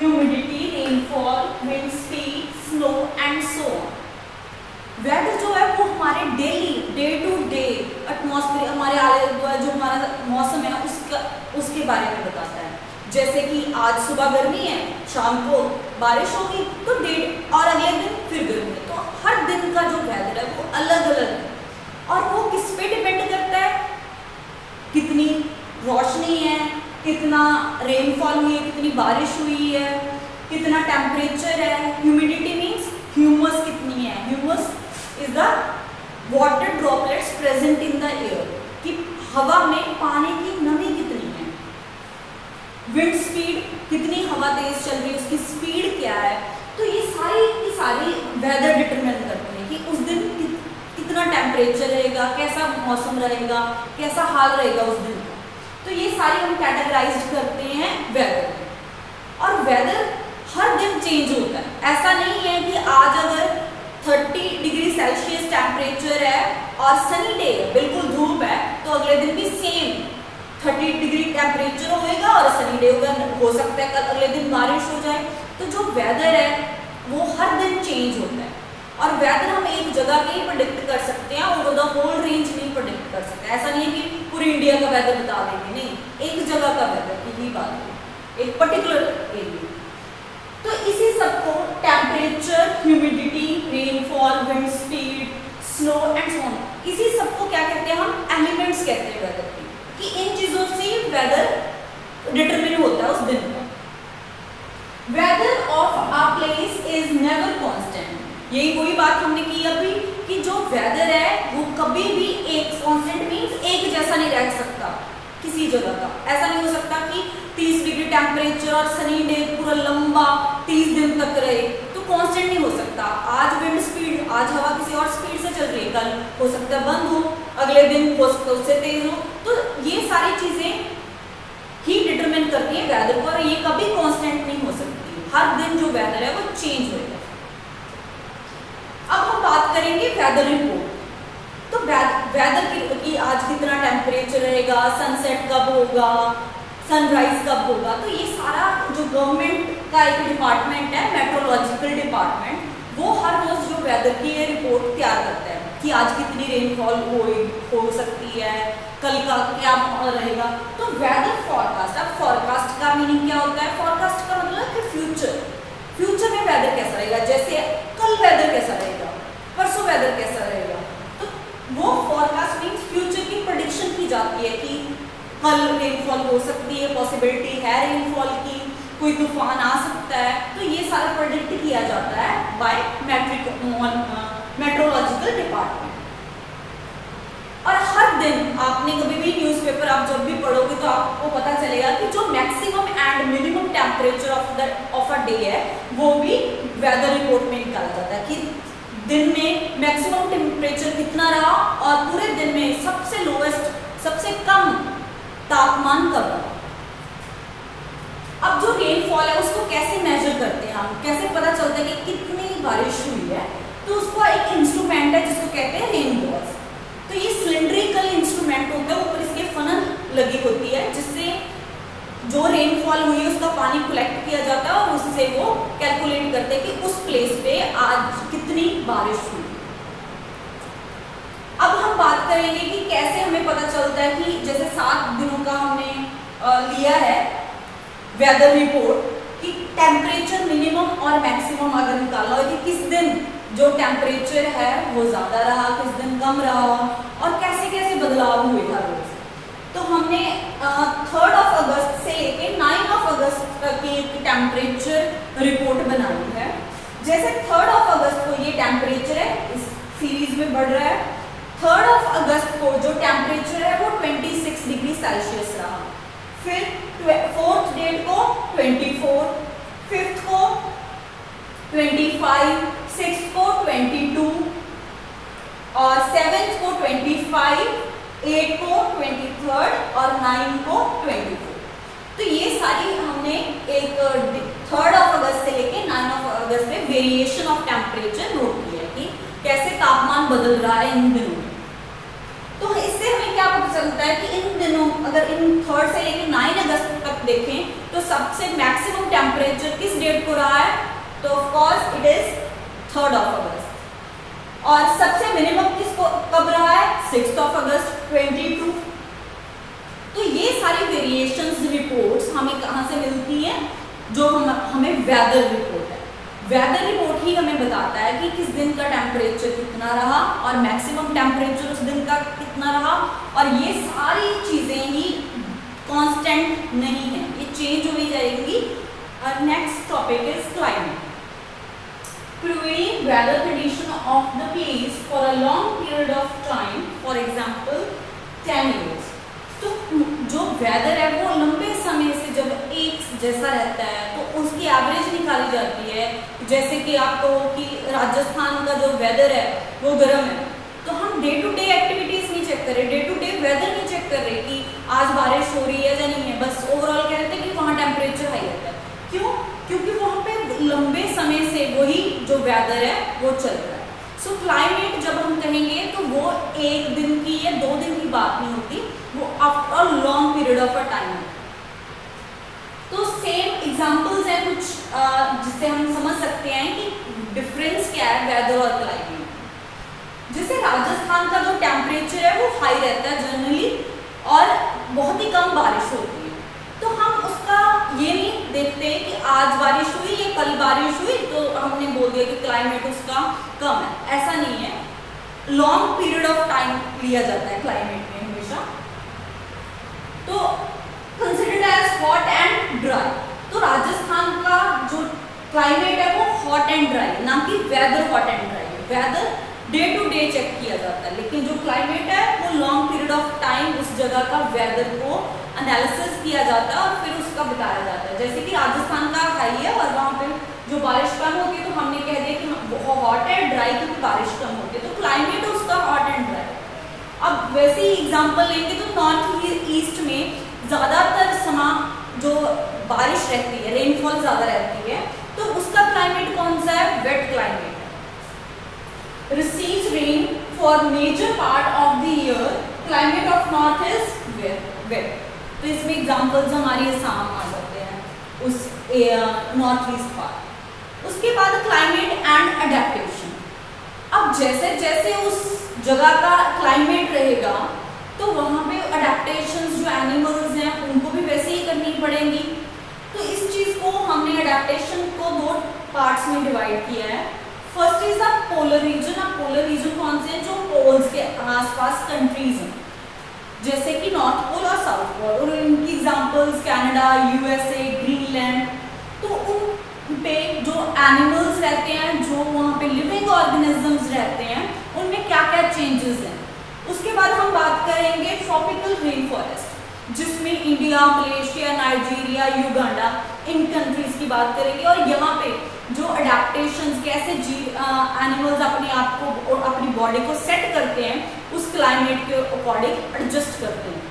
rainfall, wind speed, snow and so on. Weather जो है वो हमारे daily day to day atmosphere हमारे जो हमारा मौसम है उसका उसके बारे में बताता है। जैसे कि आज सुबह गर्मी है शाम को बारिश होगी तो डे और अगले दिन फिर गर्मी तो हर दिन का जो वेदर है वो अलग अलग है। और वो किस पे डिपेंड करता है? कितनी रोशनी है कितना रेनफॉल हुई है, कितनी बारिश हुई है, कितना टेम्परेचर है ह्यूमिडिटी मीन्स ह्यूमस कितनी है? Humus is the water droplets present in the air कि हवा में पानी की नमी कितनी है? विंड स्पीड कितनी हवा तेज चल रही है, उसकी स्पीड क्या है? तो ये सारी की सारी वेदर डिटरमिन करते हैं कि उस दिन कितना टेम्परेचर रहेगा, कैसा मौसम रहेगा, कैसा हाल रहेगा उस दिन। का तो ये सारी हम कैटेगराइज करते हैं वेदर और वेदर हर दिन चेंज होता है। ऐसा नहीं है कि आज अगर 30 डिग्री सेल्सियस टेम्परेचर है और सनी डे बिल्कुल धूप है तो अगले दिन भी सेम 30 डिग्री टेम्परेचर होएगा और सनी डे होगा, हो सकता है कल अगले दिन बारिश हो जाए। तो जो वेदर है, वो हर दिन चेंज होता है। और वेदर हम एक जगह के ही प्रोडिक्ट कर सकते हैं ओवर द होल रेंज नहीं प्रोडिक्ट कर सकते। ऐसा नहीं है कि पूरी इंडिया का वेदर बता देंगे। एक जगह का वेदर की ही बात है एक पर्टिकुलर एरिया तो इसी सबको temperature humidity rainfall wind speed snow and so on इसी सबको क्या कहते हैं हम? एलिमेंट्स कहते हैं वेदर के, कि इन चीज़ों से वेदर डिटरमिन होता है उस दिन का। Weather of a place is never constant यही वही बात हमने की अभी कि जो वेदर है वो कभी भी एक कांस्टेंट मींस एक जैसा नहीं रह सकता किसी जगह का ऐसा नहीं हो सकता कि 30 डिग्री टेम्परेचर और सनी डे पूरा लंबा 30 दिन तक रहे तो कांस्टेंट नहीं हो सकता। आज विंड स्पीड आज हवा किसी और स्पीड से चल रही है। कल हो सकता है बंद हो, अगले दिन हो सकता है उससे तेज हो। तो ये सारी चीज़ें ही डिटरमिन करती है वेदर को, और ये कभी कांस्टेंट नहीं हो सकती। हर दिन जो वेदर है, वो चेंज होगा अब हम बात करेंगे वेदर रिपोर्ट तो वेदर की आज कितना टेम्परेचर रहेगा सनसेट कब होगा सनराइज कब होगा? तो ये सारा जो गवर्नमेंट का एक डिपार्टमेंट है मेट्रोलॉजिकल डिपार्टमेंट वो हर रोज जो वेदर की ये रिपोर्ट तैयार करता है कि आज कितनी रेनफॉल हो हो सकती है, कल का क्या रहेगा। तो वेदर फॉरकास्ट अब फॉरकास्ट का मीनिंग क्या होता है? फॉरकास्ट का मतलब कि फ्यूचर फ्यूचर में वेदर कैसा रहेगा? जैसे कल वेदर कैसा रहेगा? परसों वेदर कैसा रहेगा? तो वो फॉरकास्ट मीन्स फ्यूचर की प्रोडिक्शन की जाती है कि कल रेनफॉल हो सकती है पॉसिबिलिटी है रेनफॉल की, कोई तूफ़ान आ सकता है तो ये सारा प्रोडिक्ट किया जाता है बाय मैट्रिक मेट्रोलॉजिकल डिपार्टमेंट और हर दिन आपने कभी भी न्यूज़पेपर आप जब भी पढ़ोगे तो आपको पता चलेगा कि जो maximum and minimum temperature of the of a day है, वो भी वेदर रिपोर्ट में निकाला जाता है कि दिन में मैक्सिमम टेम्परेचर कितना रहा और पूरे दिन में सबसे लोएस्ट सबसे कम तापमान कब रहा। अब जो रेनफॉल है, उसको कैसे मेजर करते हैं हम? कैसे पता चलता है कि कितनी बारिश हुई है? तो उसका एक इंस्ट्रूमेंट है, जिसको कहते हैं रेन तो ये सिलेंड्रिकल इंस्ट्रूमेंट होता है, ऊपर इसके फनल लगी होती है, जिससे जो रेनफॉल हुई है, उसका पानी कलेक्ट किया जाता है और उससे वो कैलकुलेट करते हैं कि उस प्लेस पे आज कितनी बारिश हुई। अब हम बात करेंगे कि कैसे हमें पता चलता है कि जैसे सात दिनों का हमने लिया है वेदर रिपोर्ट कि टेम्परेचर मिनिमम और मैक्सिमम अगर निकालना हो कि किस दिन जो टेम्परेचर है वो ज़्यादा रहा, किस दिन कम रहा और कैसे कैसे बदलाव हुए हर रोज? तो हमने थर्ड ऑफ़ अगस्त से लेके नाइन ऑफ़ अगस्त तक की एक टेम्परेचर रिपोर्ट बनाई है। जैसे थर्ड ऑफ़ अगस्त को ये टेम्परेचर है, इस सीरीज़ में बढ़ रहा है। थर्ड ऑफ़ अगस्त को जो टेम्परेचर है वो 26 डिग्री सेल्सियस रहा। फिर फोर्थ डेट को 24 फिफ्थ को 25 सिक्स को 22 और सेवेंथ को 25 एट को 23 और नाइन को 24 तो ये सारी हमने एक थर्ड ऑफ़ अगस्त से लेके नाइन ऑफ़ अगस्त में वेरिएशन ऑफ़ टेम्परेचर नोट किया कि कैसे तापमान बदल रहा है इन दिनों तो इससे हमें क्या पता चलता है कि इन दिनों, अगर इन थर्ड से लेकर नाइन अगस्त तक देखें तो सबसे मैक्सिमम टेम्परेचर किस डेट को रहा है? तो of course it is third of August और सबसे मिनिमम किसको, कब रहा है? सिक्स ऑफ़ अगस्त 22 तो ये सारी वेरिएशंस रिपोर्ट्स हमें कहाँ से मिलती हैं? जो हम, हमें वेदर रिपोर्ट है। वेदर रिपोर्ट ही हमें बताता है कि किस दिन का टेम्परेचर कितना रहा और मैक्सिमम टेम्परेचर उस दिन का कितना रहा। और ये सारी चीज़ें ही कांस्टेंट नहीं है। ये चेंज हो ही जाएँगी। और next topic is climate prevailing weather condition of the place for a long period of time, for example 10 years. तो जो वेदर है वो लंबे समय से जब एक जैसा रहता है तो उसकी एवरेज निकाली जाती है। जैसे कि आप कहो कि राजस्थान का जो वेदर है वो गर्म है। तो हम डे टू डे एक्टिविटीज़ नहीं चेक कर रहे। डे टू डे वेदर नहीं चेक कर रहे कि आज बारिश हो रही है या नहीं है। बस ओवरऑल कह रहे थे कि वहाँ टेम्परेचर हाई रहता है। क्यों? क्योंकि वहाँ पे लंबे समय से वही जो वेदर है वो चल रहा है। सो so, क्लाइमेट जब हम कहेंगे तो वो एक दिन की या दो दिन की बात नहीं होती। वो after long period of a time तो सेम एग्जांपल्स हैं कुछ जिससे हम समझ सकते हैं कि डिफरेंस क्या है वेदर और क्लाइमेट जैसे राजस्थान का जो टेम्परेचर है, वो हाई रहता है जनरली और बहुत ही कम बारिश होती है। तो हम उसका ये नहीं देखते कि आज बारिश हुई या कल बारिश हुई तो हमने बोल दिया कि क्लाइमेट उसका कम है। ऐसा नहीं है। लॉन्ग पीरियड ऑफ़ टाइम लिया जाता है क्लाइमेट में हमेशा। तो एज हॉट एंड ड्राई तो राजस्थान का जो क्लाइमेट है वो हॉट एंड ड्राई ना कि weather hot and dry weather day to day check किया जाता है, लेकिन जो क्लाइमेट है वो लॉन्ग पीरियड ऑफ़ टाइम उस जगह का वेदर को एनालिसिस किया जाता है और फिर उसका बताया जाता है। जैसे कि राजस्थान का हाई है और वहाँ पे जो बारिश कम होती है तो हमने कह दिया कि हॉट एंड ड्राई क्योंकि बारिश कम होती है। तो क्लाइमेट उसका हॉट एंड ड्राई अब वैसे ही एग्ज़ाम्पल लेंगे तो नॉर्थ ईस्ट में ज़्यादातर समा जो बारिश रहती है रेनफॉल ज़्यादा रहती है तो उसका क्लाइमेट कौन सा है? Wet climate receive rain for major part of the year climate of north is wet तो इसमें एग्जाम्पल्स हमारी आसाम आ जाते हैं, उस नॉर्थ ईस्ट पार्ट उसके बाद क्लाइमेट एंड अडेप्टेशन अब जैसे जैसे उस जगह का क्लाइमेट रहेगा तो वहाँ पे अडेप्टेशन जो एनिमल्स हैं, उनको भी वैसे ही करनी पड़ेंगी। तो इस चीज़ को हमने अडेप्टेशन को दो पार्ट्स में डिवाइड किया है। First is the polar region अब पोलर रीजन कौन से हैं? जो पोल्स के आसपास कंट्रीज़ हैं। जैसे कि नॉर्थ पोल और साउथ पोल और इनकी एग्जांपल्स कनाडा यूएसए ग्रीनलैंड तो उन पे जो एनिमल्स रहते हैं, जो वहाँ पे लिविंग ऑर्गेनिजम्स रहते हैं, उनमें क्या क्या चेंजेस हैं? बाद हम बात करेंगे ट्रॉपिकल रेन फॉरेस्ट जिसमें इंडिया, मलेशिया, नाइजीरिया, युगांडा, इन कंट्रीज़ की बात करेंगे। और यहाँ पे जो अडेप्टेशन कैसे जी एनिमल्स अपने आप को और अपनी बॉडी को सेट करते हैं, उस क्लाइमेट के अकॉर्डिंग एडजस्ट करते हैं।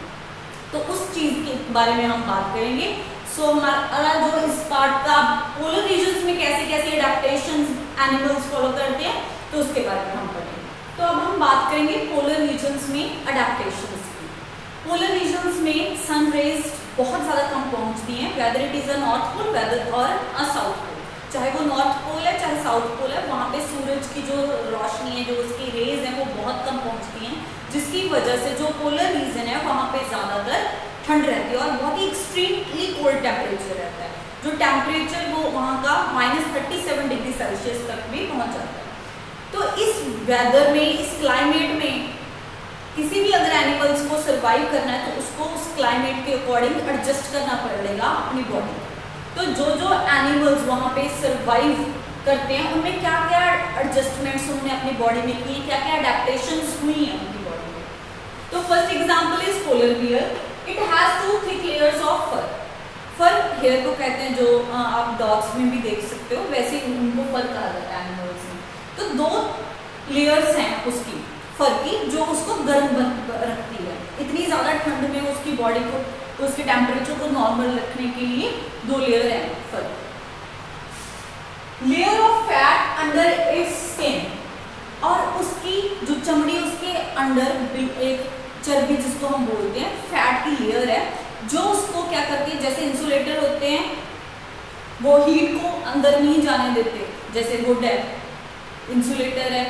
तो उस चीज़ के बारे में हम बात करेंगे। सो हमारा जो इस पार्ट का पोलर रीजन में कैसे कैसे अडेप्टेशन एनिमल्स फॉलो करते हैं तो उसके बारे में हम तो अब हम बात करेंगे पोलर रीजन्स में अडेप्टेशन की। पोलर रीजन्स में सन रेज बहुत ज़्यादा कम पहुँचती हैं। Weather it is a north pole weather और अ साउथ पोल चाहे वो नॉर्थ पोल है, चाहे साउथ पोल है, वहाँ पे सूरज की जो रोशनी है, जो उसकी रेज है, वो बहुत कम पहुँचती हैं। जिसकी वजह से जो पोलर रीजन है, वहाँ पे ज़्यादातर ठंड रहती है और बहुत ही एक्सट्रीमली कोल्ड टेम्परेचर रहता है। जो टेम्परेचर वो वहाँ का minus thirty seven degree Celsius तक भी पहुँच जाता है। तो इस वेदर में, इस क्लाइमेट में किसी भी अगर एनिमल्स को सर्वाइव करना है तो उसको उस क्लाइमेट के अकॉर्डिंग एडजस्ट करना पड़ेगा अपनी बॉडी तो जो जो एनिमल्स वहाँ पे सर्वाइव करते हैं, उनमें क्या क्या एडजस्टमेंट्स उन्होंने अपनी बॉडी में किए क्या क्या अडेप्टेशन हुई हैं उनकी बॉडी में? तो first example is polar bear it has two thick layers of fur fur hair को कहते हैं जो आप डॉग्स में भी देख सकते हो, वैसे उनको फर कहा जाता है एनिमल्स में तो दो लेयर्स हैं उसकी फर की, जो उसको गर्म रखती है। इतनी ज़्यादा ठंड में उसकी बॉडी को तो उसके टेम्परेचर को नॉर्मल रखने के लिए दो लेयर हैं fur layer of fat under its skin और उसकी जो चमड़ी उसके अंडर एक चर्बी जिसको हम बोलते हैं फैट की लेयर है, जो उसको क्या करती है, जैसे इंसुलेटर होते हैं, वो हीट को अंदर नहीं जाने देते, जैसे वो है इंसुलेटर है।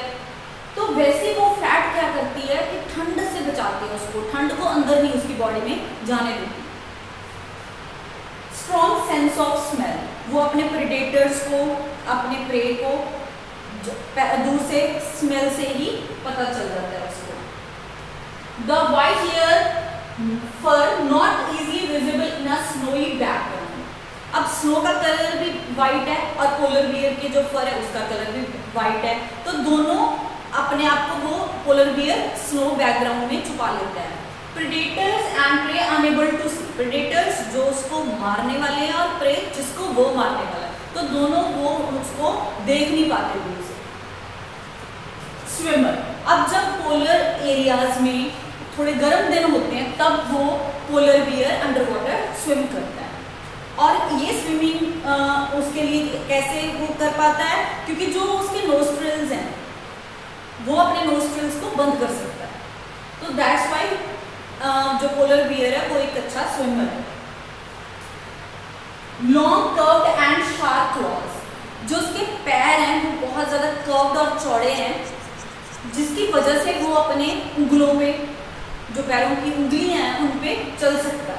तो वैसे वो फैट क्या करती है कि ठंड से बचाती है उसको, ठंड को अंदर नहीं उसकी बॉडी में जाने देती। स्ट्रॉन्ग सेंस ऑफ़ स्मेल वो अपने प्रिडेटर्स को, अपने प्रे को दूर से स्मेल से ही पता चल जाता है उसको। The white layer fur not easily visible in a snowy background अब स्नो का कलर भी वाइट है और पोलर बियर के जो फर है, उसका कलर भी वाइट है। तो दोनों अपने आप को वो पोलर बियर स्नो बैकग्राउंड में छुपा लेता है। Predators and prey unable to see predators जो उसको मारने वाले हैं और प्रे जिसको वो मारने वाला है। तो दोनों वो उसको देख नहीं पाते दूर स्विमर अब जब पोलर एरियाज़ में थोड़े गर्म दिन होते हैं, तब वो polar bear under water swim करता है। और ये स्विमिंग उसके लिए कैसे वो कर पाता है? क्योंकि जो उसके नोस्ट्रिल्स हैं, वो अपने नोस्ट्रिल्स को बंद कर सकता है। तो दैट्स वाई जो पोलर बियर है, वो एक अच्छा स्विमर है। Long curved and sharp claws जो उसके पैर हैं, वो बहुत ज़्यादा कर्व्ड और चौड़े हैं, जिसकी वजह से वो अपने उंगलों पे, जो पैरों की उंगलियाँ हैं, उन पे चल सकता है।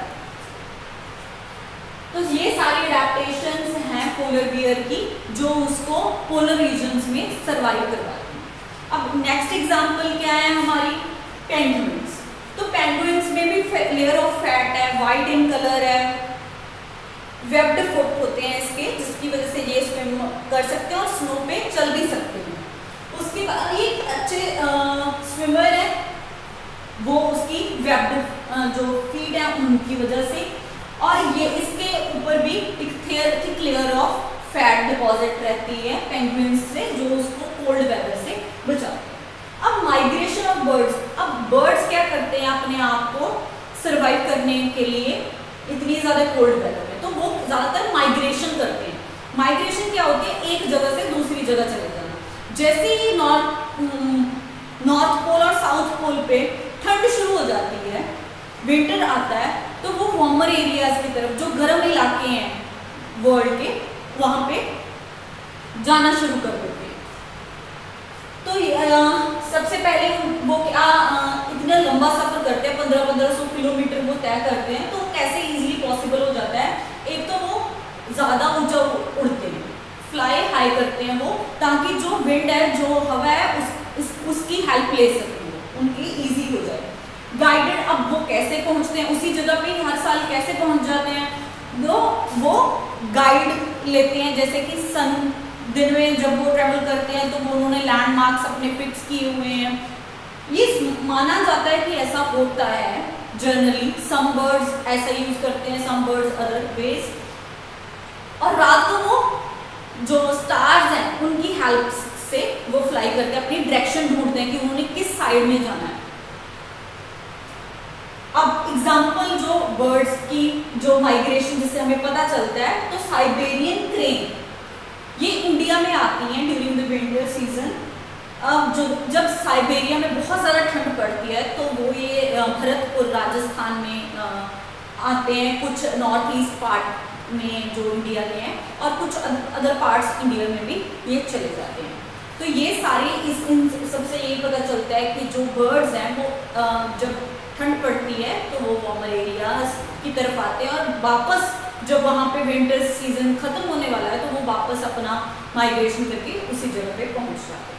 तो ये सारी एडेप्टेशंस हैं पोलर बियर की, जो उसको पोलर रीजन्स में सरवाइव करवाती हैं। अब नेक्स्ट एग्जांपल क्या है हमारी? पेंगुइन्स तो पेंगुइन्स में भी लेयर ऑफ़ फैट है वाइट इन कलर है। वेब्ड फुट होते हैं इसके, जिसकी वजह से ये स्विम कर सकते हैं और स्नो पे चल भी सकते हैं। उसके बाद एक अच्छे स्विमर है। वो उसकी वेब्ड जो फ़ीड है, उनकी वजह से। और ये इसके ऊपर भी एक there thick layer of fat deposit रहती है पेंगुइन्स से, जो उसको कोल्ड वेदर से बचाती है। अब माइग्रेशन ऑफ़ बर्ड्स अब बर्ड्स क्या करते हैं अपने आप को सरवाइव करने के लिए? इतनी ज़्यादा कोल्ड वेदर में। तो वो ज़्यादातर माइग्रेशन करते हैं। माइग्रेशन क्या होती है? एक जगह से दूसरी जगह चले जाना। जैसे ही नॉर्थ नॉर्थ पोल और साउथ पोल पे ठंड शुरू हो जाती है विंटर आता है तो वो वार्मर एरियाज़ की तरफ़ जो गर्म इलाके हैं वर्ल्ड के वहाँ पे जाना शुरू कर देते हैं। तो सबसे पहले वो क्या इतना लंबा सफ़र करते हैं पंद्रह पंद्रह सौ किलोमीटर वो तय करते हैं तो कैसे इजीली पॉसिबल हो जाता है। एक तो वो ज़्यादा ऊँचा उड़ते हैं फ्लाई हाई करते हैं वो ताकि जो विंड है जो हवा है उस, उस उसकी हेल्प ले सकें उनकी ईजी हो जाए। कैसे पहुँचते हैं, उसी जगह पे हर साल कैसे पहुँच जाते हैं, वो वो गाइड लेते हैं, जैसे कि सन, दिन में जब वो ट्रेवल करते हैं तो वो उन्होंने लैंडमार्क्स अपने फिक्स किए हुए हैं। ये माना जाता है कि ऐसा होता है जनरली सम बर्ड्स ऐसा यूज़ करते हैं सम बर्ड्स अदर वेज और रात को वो, जो स्टार्स हैं, उनकी हेल्प से वो फ्लाई करते हैं अपनी डायरेक्शन ढूंढते हैं कि उन्होंने किस साइड में जाना है अब एग्ज़ाम्पल जो बर्ड्स की जो माइग्रेशन जिससे हमें पता चलता है तो साइबेरियन क्रेन ये इंडिया में आती हैं ड्यूरिंग द विंटर सीज़न अब जो, जब साइबेरिया में बहुत ज़्यादा ठंड पड़ती है तो वो ये भरतपुर, राजस्थान में आते हैं। कुछ नॉर्थ ईस्ट पार्ट में जो इंडिया के हैं और कुछ अदर पार्ट्स इंडिया में भी ये चले जाते हैं। तो ये सारे इस, इन सबसे ये पता चलता है कि जो बर्ड्स हैं वो जब ठंड पड़ती है तो वो वार्मर एरियाज़ की तरफ़ आते हैं और वापस जब वहाँ पे विंटर सीज़न खत्म होने वाला है तो वो वापस अपना माइग्रेशन करके उसी जगह पे पहुँच जाते हैं।